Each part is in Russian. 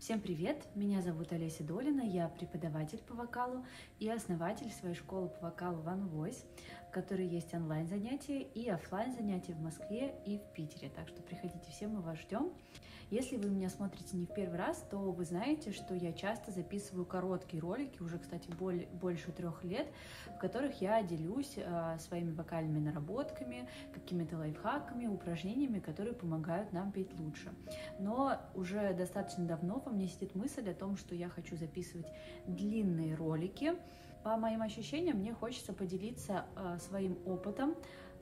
Всем привет! Меня зовут Олеся Долина, я преподаватель по вокалу и основатель своей школы по вокалу One Voice, в которой есть онлайн-занятия и офлайн занятия в Москве и в Питере. Так что приходите все, мы вас ждем. Если вы меня смотрите не в первый раз, то вы знаете, что я часто записываю короткие ролики, уже, кстати, более, больше трех лет, в которых я делюсь э, своими вокальными наработками, какими-то лайфхаками, упражнениями, которые помогают нам петь лучше. Но уже достаточно давно во мне сидит мысль о том, что я хочу записывать длинные ролики. По моим ощущениям, мне хочется поделиться э, своим опытом,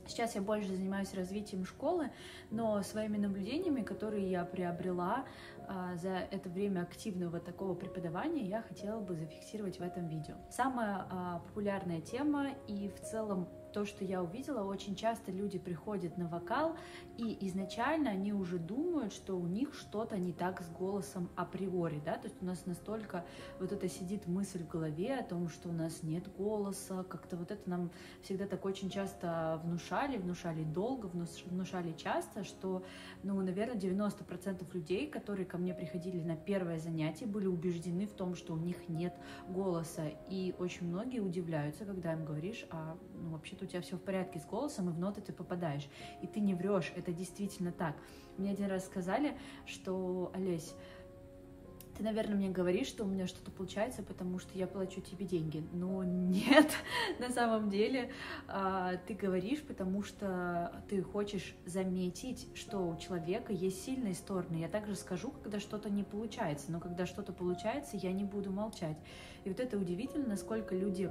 Сейчас я больше занимаюсь развитием школы, но своими наблюдениями, которые я приобрела за это время активного такого преподавания, я хотела бы зафиксировать в этом видео. Самая а, популярная тема и в целом то, что я увидела, очень часто люди приходят на вокал, и изначально они уже думают, что у них что-то не так с голосом априори, да, то есть у нас настолько вот это сидит мысль в голове о том, что у нас нет голоса, как-то вот это нам всегда так очень часто внушали, внушали долго, внушали часто, что, ну, наверное, 90% людей, которые ко мне приходили на первое занятие, были убеждены в том, что у них нет голоса, и очень многие удивляются, когда им говоришь, а, ну, вообще-то у тебя все в порядке с голосом, и в ноты ты попадаешь. И ты не врешь, это действительно так. Мне один раз сказали, что, Олесь, ты, наверное, мне говоришь, что у меня что-то получается, потому что я плачу тебе деньги. Но нет, на самом деле а, ты говоришь, потому что ты хочешь заметить, что у человека есть сильные стороны. Я также скажу, когда что-то не получается, но когда что-то получается, я не буду молчать. И вот это удивительно, насколько люди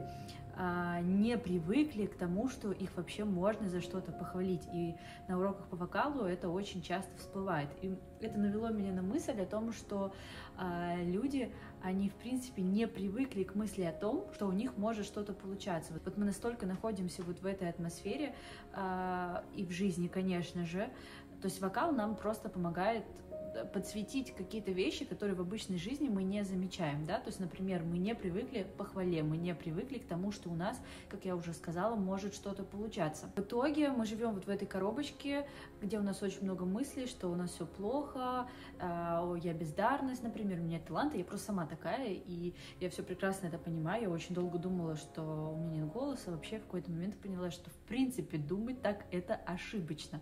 не привыкли к тому, что их вообще можно за что-то похвалить. И на уроках по вокалу это очень часто всплывает. И это навело меня на мысль о том, что а, люди, они в принципе не привыкли к мысли о том, что у них может что-то получаться. Вот, мы настолько находимся вот в этой атмосфере а, и в жизни, конечно же. То есть вокал нам просто помогает подсветить какие-то вещи, которые в обычной жизни мы не замечаем, да, то есть, например, мы не привыкли к похвале, мы не привыкли к тому, что у нас, как я уже сказала, может что-то получаться. В итоге мы живем вот в этой коробочке, где у нас очень много мыслей, что у нас все плохо, э, я бездарность, например, у меня таланты, я просто сама такая, и я все прекрасно это понимаю, я очень долго думала, что у меня нет голоса, вообще в какой-то момент поняла, что в принципе думать так это ошибочно,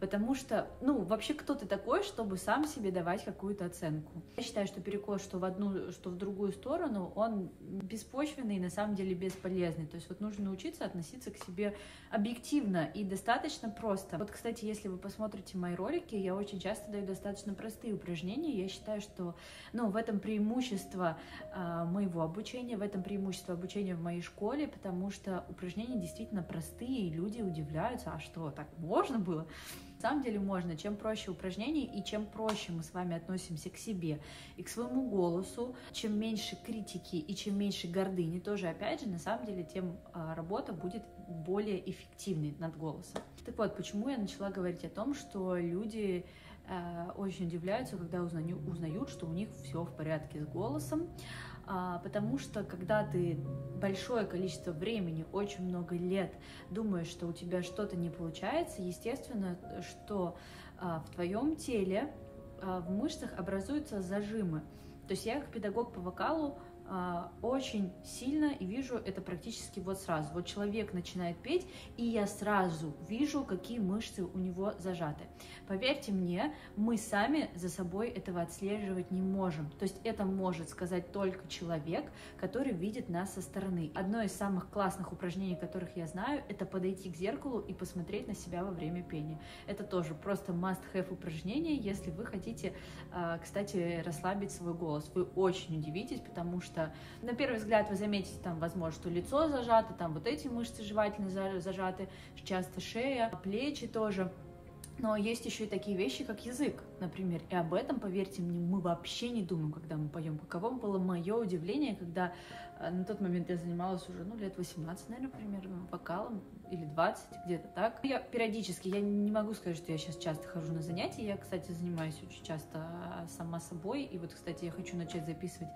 потому что, ну, вообще кто ты такой, чтобы сам себе давать какую-то оценку. Я считаю, что перекос, что в одну, что в другую сторону, он беспочвенный и на самом деле бесполезный. То есть вот нужно научиться относиться к себе объективно и достаточно просто. Вот, кстати, если вы посмотрите мои ролики, я очень часто даю достаточно простые упражнения. Я считаю, что ну, в этом преимущество э, моего обучения, в этом преимущество обучения в моей школе, потому что упражнения действительно простые, и люди удивляются, а что, так можно было? На самом деле можно. Чем проще упражнение и чем проще мы с вами относимся к себе и к своему голосу, чем меньше критики и чем меньше гордыни, тоже опять же, на самом деле, тем а, работа будет более эффективной над голосом. Так вот, почему я начала говорить о том, что люди э, очень удивляются, когда узнаю, узнают, что у них все в порядке с голосом, потому что когда ты большое количество времени, очень много лет думаешь, что у тебя что-то не получается, естественно, что а, в твоем теле, а, в мышцах образуются зажимы. То есть я как педагог по вокалу а, очень сильно и вижу это практически вот сразу. Вот человек начинает петь, и я сразу вижу, какие мышцы у него зажаты. Поверьте мне, мы сами за собой этого отслеживать не можем. То есть это может сказать только человек, который видит нас со стороны. Одно из самых классных упражнений, которых я знаю, это подойти к зеркалу и посмотреть на себя во время пения. Это тоже просто must-have упражнение, если вы хотите, а, кстати, расслабить свой голос. Вы очень удивитесь, потому что что на первый взгляд вы заметите там, возможно, что лицо зажато, там вот эти мышцы жевательные зажаты, часто шея, плечи тоже. Но есть еще и такие вещи, как язык, например. И об этом, поверьте мне, мы вообще не думаем, когда мы поем. Каково было мое удивление, когда А на тот момент я занималась уже, ну, лет 18, наверное, примерно, вокалом, или 20, где-то так. Я периодически, я не могу сказать, что я сейчас часто хожу на занятия. Я, кстати, занимаюсь очень часто а, сама собой. И вот, кстати, я хочу начать записывать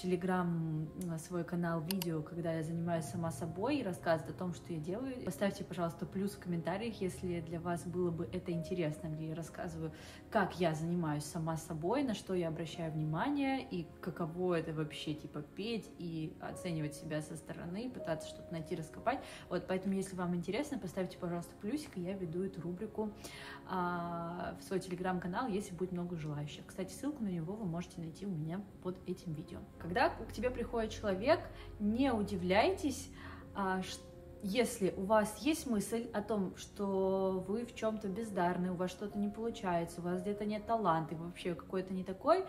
Телеграм свой канал видео, когда я занимаюсь сама собой и рассказывать о том, что я делаю. Поставьте, пожалуйста, плюс в комментариях, если для вас было бы это интересно, где я рассказываю, как я занимаюсь сама собой, на что я обращаю внимание и каково это вообще, типа, петь и оценивать себя со стороны, пытаться что-то найти, раскопать. Вот, поэтому, если вам интересно, поставьте, пожалуйста, плюсик, и я веду эту рубрику а, в свой телеграм-канал, если будет много желающих. Кстати, ссылку на него вы можете найти у меня под этим видео. Когда к тебе приходит человек, не удивляйтесь, а, если у вас есть мысль о том, что вы в чем-то бездарны, у вас что-то не получается, у вас где-то нет таланта, вы вообще какой-то не такой,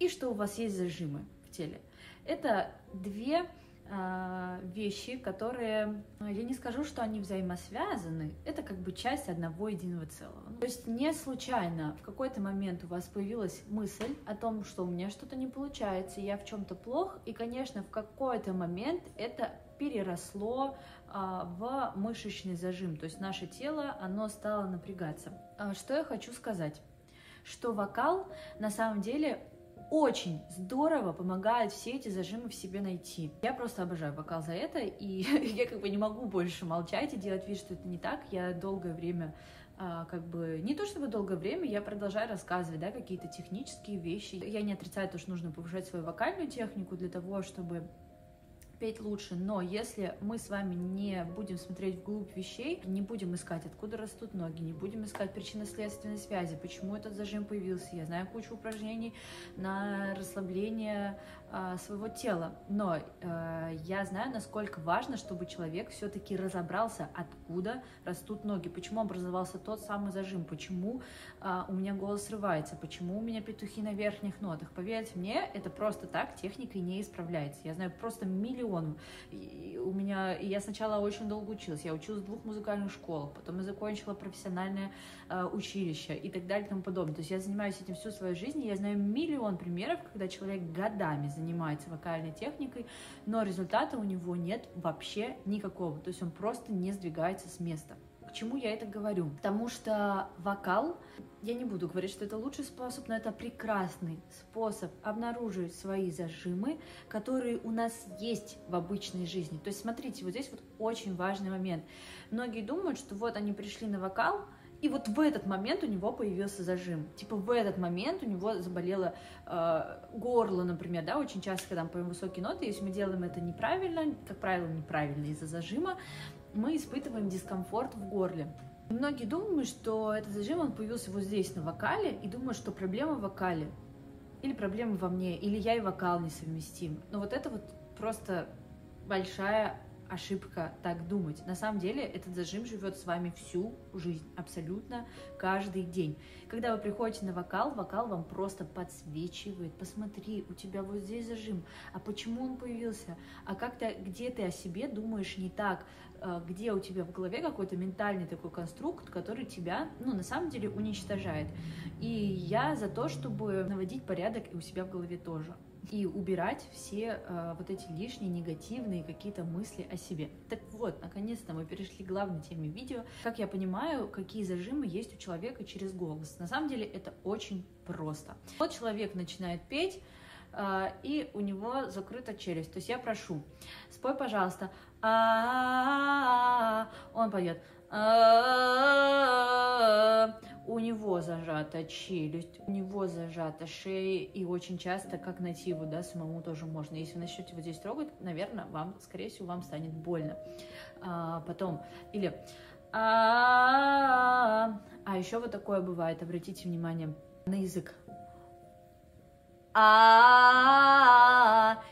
и что у вас есть зажимы в теле. Это две вещи, которые, а, я не скажу, что они взаимосвязаны, это как бы часть одного единого целого. То есть не случайно в какой-то момент у вас появилась мысль о том, что у меня что-то не получается, я в чем-то плох, и, конечно, в какой-то момент это переросло а, в мышечный зажим, то есть наше тело, оно стало напрягаться. Что я хочу сказать? Что вокал на самом деле очень здорово помогает все эти зажимы в себе найти. Я просто обожаю вокал за это, и я как бы не могу больше молчать и делать вид, что это не так. Я долгое время а, как бы не то чтобы долгое время, я продолжаю рассказывать, да, какие-то технические вещи. Я не отрицаю то, что нужно повышать свою вокальную технику для того, чтобы петь лучше, но если мы с вами не будем смотреть вглубь вещей, не будем искать, откуда растут ноги, не будем искать причинно-следственной связи, почему этот зажим появился, я знаю кучу упражнений на расслабление своего тела, но э, я знаю, насколько важно, чтобы человек все-таки разобрался, откуда растут ноги, почему образовался тот самый зажим, почему э, у меня голос срывается, почему у меня петухи на верхних нотах. Поверьте мне, это просто так техникой не исправляется. Я знаю просто миллион. И у меня, и я сначала очень долго училась, я училась в двух музыкальных школах, потом я закончила профессиональное э, училище и так далее и тому подобное. То есть я занимаюсь этим всю свою жизнь, и я знаю миллион примеров, когда человек годами занимается вокальной техникой, но результата у него нет вообще никакого. То есть он просто не сдвигается с места чему я это говорю? Потому что вокал, я не буду говорить, что это лучший способ, но это прекрасный способ обнаружить свои зажимы, которые у нас есть в обычной жизни. То есть смотрите, вот здесь вот очень важный момент. Многие думают, что вот они пришли на вокал, и вот в этот момент у него появился зажим. Типа в этот момент у него заболело э, горло, например, да, очень часто, когда мы поем высокие ноты, если мы делаем это неправильно, как правило, неправильно из-за зажима, мы испытываем дискомфорт в горле. Многие думают, что этот зажим, он появился вот здесь, на вокале, и думают, что проблема в вокале, или проблема во мне, или я и вокал несовместим. Но вот это вот просто большая ошибка так думать. На самом деле этот зажим живет с вами всю жизнь, абсолютно каждый день. Когда вы приходите на вокал, вокал вам просто подсвечивает. Посмотри, у тебя вот здесь зажим. А почему он появился? А как-то где ты о себе думаешь не так? А, где у тебя в голове какой-то ментальный такой конструкт, который тебя, ну, на самом деле уничтожает. И я за то, чтобы наводить порядок и у себя в голове тоже и убирать все э, вот эти лишние негативные какие-то мысли о себе. Так вот, наконец-то мы перешли к главной теме видео. Как я понимаю, какие зажимы есть у человека через голос. На самом деле это очень просто. Вот человек начинает петь, э, и у него закрыта челюсть. То есть я прошу, спой, пожалуйста, а он поет, у него зажата челюсть, у него зажата шея, и очень часто, как нативу, да, самому тоже можно. Если вы начнете вот здесь трогать, наверное, вам, скорее всего, вам станет больно. А, потом, или... А, а еще вот такое бывает, обратите внимание на язык. А,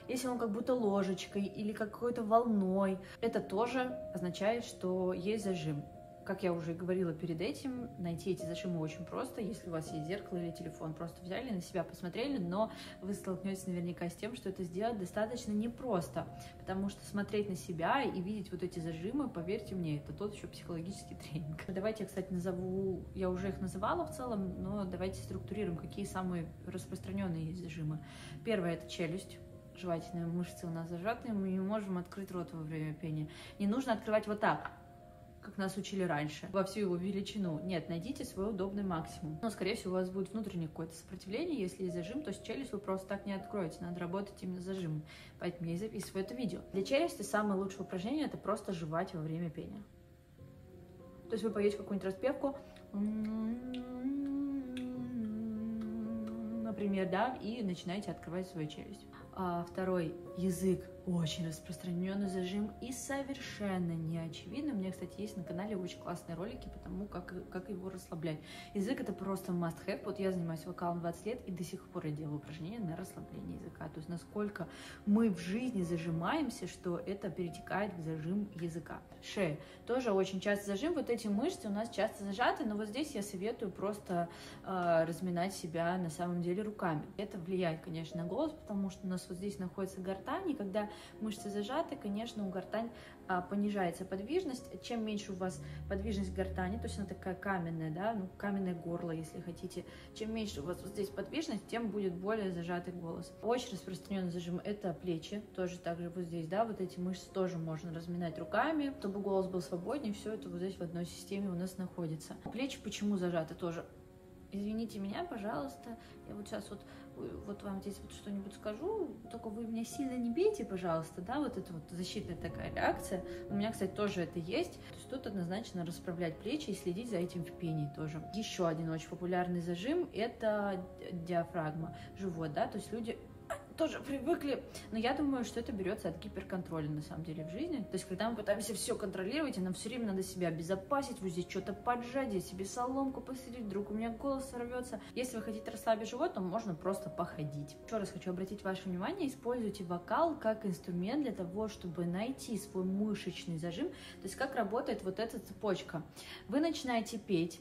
если он как будто ложечкой или какой-то волной, это тоже означает, что есть зажим. Как я уже говорила перед этим, найти эти зажимы очень просто. Если у вас есть зеркало или телефон, просто взяли, на себя посмотрели, но вы столкнетесь наверняка с тем, что это сделать достаточно непросто, потому что смотреть на себя и видеть вот эти зажимы, поверьте мне, это тот еще психологический тренинг. Давайте я, кстати, назову, я уже их называла в целом, но давайте структурируем, какие самые распространенные есть зажимы. Первое – это челюсть жевательные мышцы у нас зажаты, мы не можем открыть рот во время пения. Не нужно открывать вот так, как нас учили раньше, во всю его величину. Нет, найдите свой удобный максимум. Но, скорее всего, у вас будет внутреннее какое-то сопротивление. Если есть зажим, то есть челюсть вы просто так не откроете. Надо работать именно с зажимом. Поэтому я и записываю это видео. Для челюсти самое лучшее упражнение – это просто жевать во время пения. То есть вы поете какую-нибудь распевку, например, да, и начинаете открывать свою челюсть. А второй язык очень распространенный зажим и совершенно не очевидно. У меня, кстати, есть на канале очень классные ролики по тому, как, как его расслаблять. Язык это просто must have. Вот я занимаюсь вокалом 20 лет и до сих пор я делаю упражнения на расслабление языка. То есть насколько мы в жизни зажимаемся, что это перетекает в зажим языка. Шея. Тоже очень часто зажим. Вот эти мышцы у нас часто зажаты, но вот здесь я советую просто э, разминать себя на самом деле руками. Это влияет, конечно, на голос, потому что у нас вот здесь находится гортань, и когда мышцы зажаты, конечно, у гортань а, понижается подвижность. Чем меньше у вас подвижность гортани, то есть она такая каменная, да, ну, каменное горло, если хотите, чем меньше у вас вот здесь подвижность, тем будет более зажатый голос. Очень распространенный зажим – это плечи, тоже также вот здесь, да, вот эти мышцы тоже можно разминать руками, чтобы голос был свободнее, все это вот здесь в одной системе у нас находится. Плечи почему зажаты тоже? Извините меня, пожалуйста, я вот сейчас вот вот вам здесь вот что-нибудь скажу, только вы меня сильно не бейте, пожалуйста, да, вот это вот защитная такая реакция. У меня, кстати, тоже это есть. То есть тут однозначно расправлять плечи и следить за этим в пении тоже. Еще один очень популярный зажим – это диафрагма, живот, да, то есть люди тоже привыкли. Но я думаю, что это берется от гиперконтроля, на самом деле, в жизни. То есть, когда мы пытаемся все контролировать, и нам все время надо себя обезопасить, вот здесь что-то поджать, здесь себе соломку посадить, вдруг у меня голос сорвется. Если вы хотите расслабить живот, то можно просто походить. Еще раз хочу обратить ваше внимание, используйте вокал как инструмент для того, чтобы найти свой мышечный зажим. То есть, как работает вот эта цепочка. Вы начинаете петь,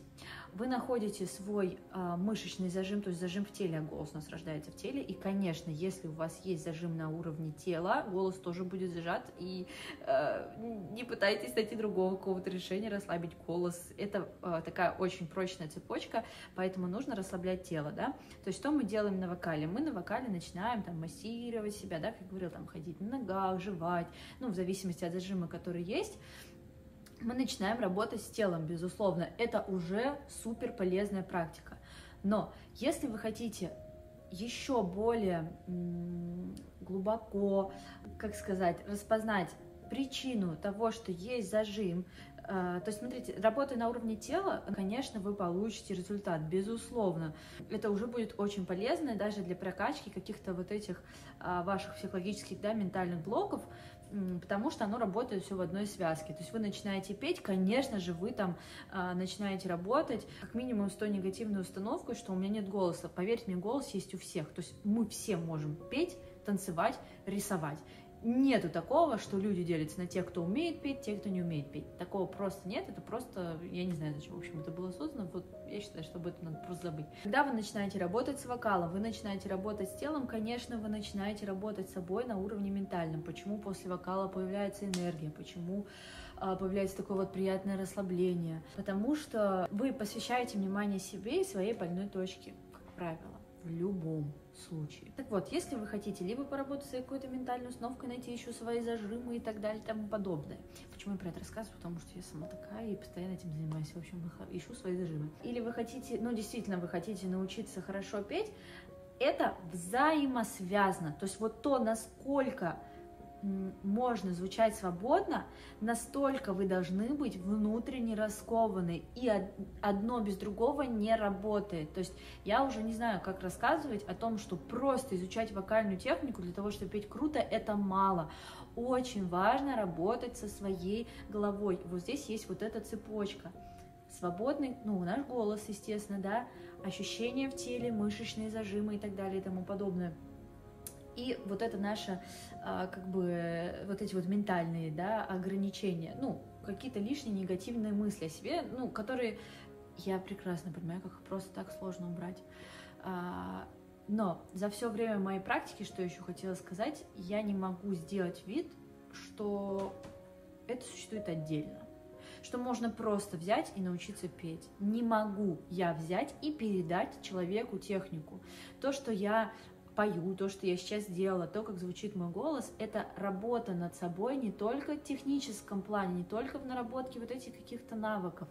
вы находите свой э, мышечный зажим, то есть зажим в теле, а голос у нас рождается в теле. И, конечно, если у вас есть зажим на уровне тела, голос тоже будет зажат. И э, не пытайтесь найти другого какого-то решения расслабить голос. Это э, такая очень прочная цепочка, поэтому нужно расслаблять тело, да. То есть что мы делаем на вокале? Мы на вокале начинаем там массировать себя, да, как говорил, там ходить на ногах, жевать, ну, в зависимости от зажима, который есть мы начинаем работать с телом, безусловно. Это уже супер полезная практика. Но если вы хотите еще более глубоко, как сказать, распознать причину того, что есть зажим, э, то есть, смотрите, работая на уровне тела, конечно, вы получите результат, безусловно. Это уже будет очень полезно даже для прокачки каких-то вот этих а, ваших психологических, да, ментальных блоков, потому что оно работает все в одной связке. То есть вы начинаете петь, конечно же, вы там э, начинаете работать как минимум с той негативной установкой, что у меня нет голоса. Поверьте мне, голос есть у всех. То есть мы все можем петь, танцевать, рисовать нету такого, что люди делятся на тех, кто умеет петь, тех, кто не умеет петь. Такого просто нет, это просто, я не знаю, зачем, в общем, это было создано, вот я считаю, что об этом надо просто забыть. Когда вы начинаете работать с вокалом, вы начинаете работать с телом, конечно, вы начинаете работать с собой на уровне ментальном. Почему после вокала появляется энергия, почему а, появляется такое вот приятное расслабление, потому что вы посвящаете внимание себе и своей больной точке, как правило, в любом случае. Так вот, если вы хотите либо поработать с какой-то ментальной установкой, найти еще свои зажимы и так далее и тому подобное. Почему я про это рассказываю? Потому что я сама такая и постоянно этим занимаюсь. В общем, ищу свои зажимы. Или вы хотите, ну, действительно, вы хотите научиться хорошо петь, это взаимосвязано. То есть вот то, насколько можно звучать свободно, настолько вы должны быть внутренне раскованы, и одно без другого не работает. То есть я уже не знаю, как рассказывать о том, что просто изучать вокальную технику для того, чтобы петь круто, это мало. Очень важно работать со своей головой. Вот здесь есть вот эта цепочка. Свободный, ну, наш голос, естественно, да, ощущения в теле, мышечные зажимы и так далее и тому подобное – и вот это наше, а, как бы, вот эти вот ментальные, да, ограничения, ну, какие-то лишние негативные мысли о себе, ну, которые я прекрасно понимаю, как просто так сложно убрать. А, но за все время моей практики, что еще хотела сказать, я не могу сделать вид, что это существует отдельно что можно просто взять и научиться петь. Не могу я взять и передать человеку технику. То, что я пою, то, что я сейчас сделала, то, как звучит мой голос, это работа над собой не только в техническом плане, не только в наработке вот этих каких-то навыков.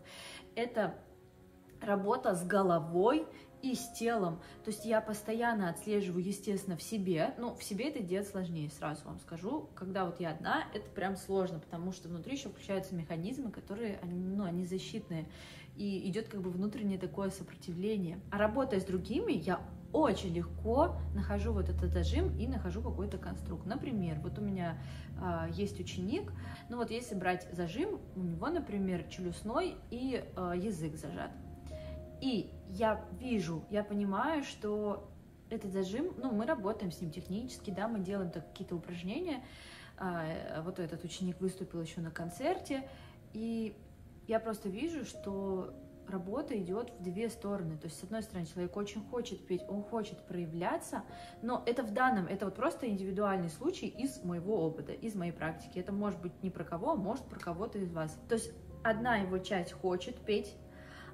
Это работа с головой и с телом. То есть я постоянно отслеживаю, естественно, в себе. Ну, в себе это делать сложнее, сразу вам скажу. Когда вот я одна, это прям сложно, потому что внутри еще включаются механизмы, которые, ну, они защитные. И идет как бы внутреннее такое сопротивление. А работая с другими, я очень легко нахожу вот этот зажим и нахожу какой-то конструкт. Например, вот у меня э, есть ученик, ну вот если брать зажим, у него, например, челюстной и э, язык зажат. И я вижу, я понимаю, что этот зажим, ну, мы работаем с ним технически, да, мы делаем какие-то упражнения. А, вот этот ученик выступил еще на концерте, и я просто вижу, что работа идет в две стороны. То есть, с одной стороны, человек очень хочет петь, он хочет проявляться, но это в данном, это вот просто индивидуальный случай из моего опыта, из моей практики. Это может быть не про кого, а может про кого-то из вас. То есть, одна его часть хочет петь,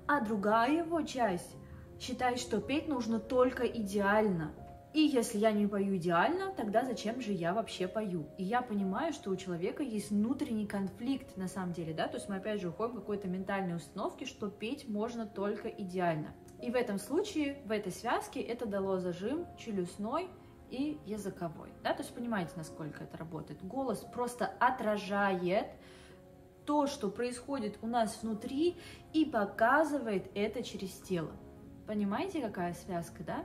а другая его часть считает, что петь нужно только идеально. И если я не пою идеально, тогда зачем же я вообще пою? И я понимаю, что у человека есть внутренний конфликт на самом деле, да, то есть мы опять же уходим в какой-то ментальной установке, что петь можно только идеально. И в этом случае, в этой связке это дало зажим челюстной и языковой, да, то есть понимаете, насколько это работает. Голос просто отражает то, что происходит у нас внутри, и показывает это через тело. Понимаете, какая связка, да?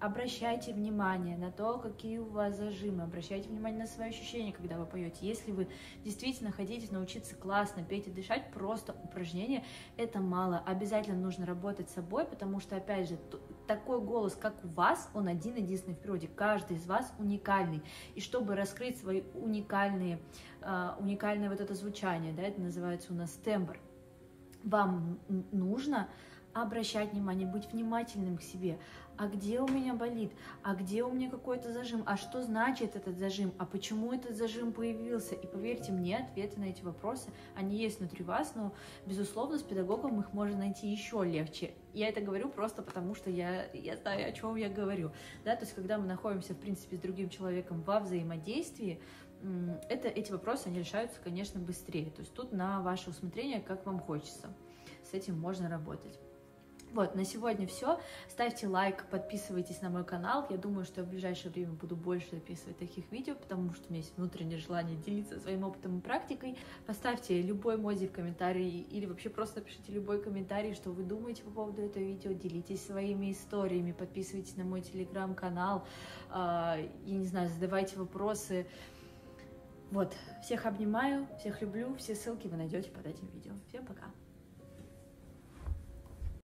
Обращайте внимание на то, какие у вас зажимы, обращайте внимание на свои ощущения, когда вы поете. Если вы действительно хотите научиться классно петь и дышать, просто упражнения это мало. Обязательно нужно работать с собой, потому что, опять же, такой голос, как у вас, он один-единственный в природе. Каждый из вас уникальный. И чтобы раскрыть свои уникальные, uh, уникальное вот это звучание, да, это называется у нас тембр, вам нужно обращать внимание, быть внимательным к себе. А где у меня болит? А где у меня какой-то зажим? А что значит этот зажим? А почему этот зажим появился? И поверьте мне, ответы на эти вопросы, они есть внутри вас, но, безусловно, с педагогом их можно найти еще легче. Я это говорю просто потому, что я, я знаю, о чем я говорю. Да? То есть, когда мы находимся, в принципе, с другим человеком во взаимодействии, это, эти вопросы, они решаются, конечно, быстрее. То есть тут на ваше усмотрение, как вам хочется. С этим можно работать. Вот, на сегодня все. Ставьте лайк, подписывайтесь на мой канал. Я думаю, что я в ближайшее время буду больше записывать таких видео, потому что у меня есть внутреннее желание делиться своим опытом и практикой. Поставьте любой моди в комментарии или вообще просто напишите любой комментарий, что вы думаете по поводу этого видео. Делитесь своими историями, подписывайтесь на мой телеграм-канал. А, я не знаю, задавайте вопросы. Вот, всех обнимаю, всех люблю, все ссылки вы найдете под этим видео. Всем пока!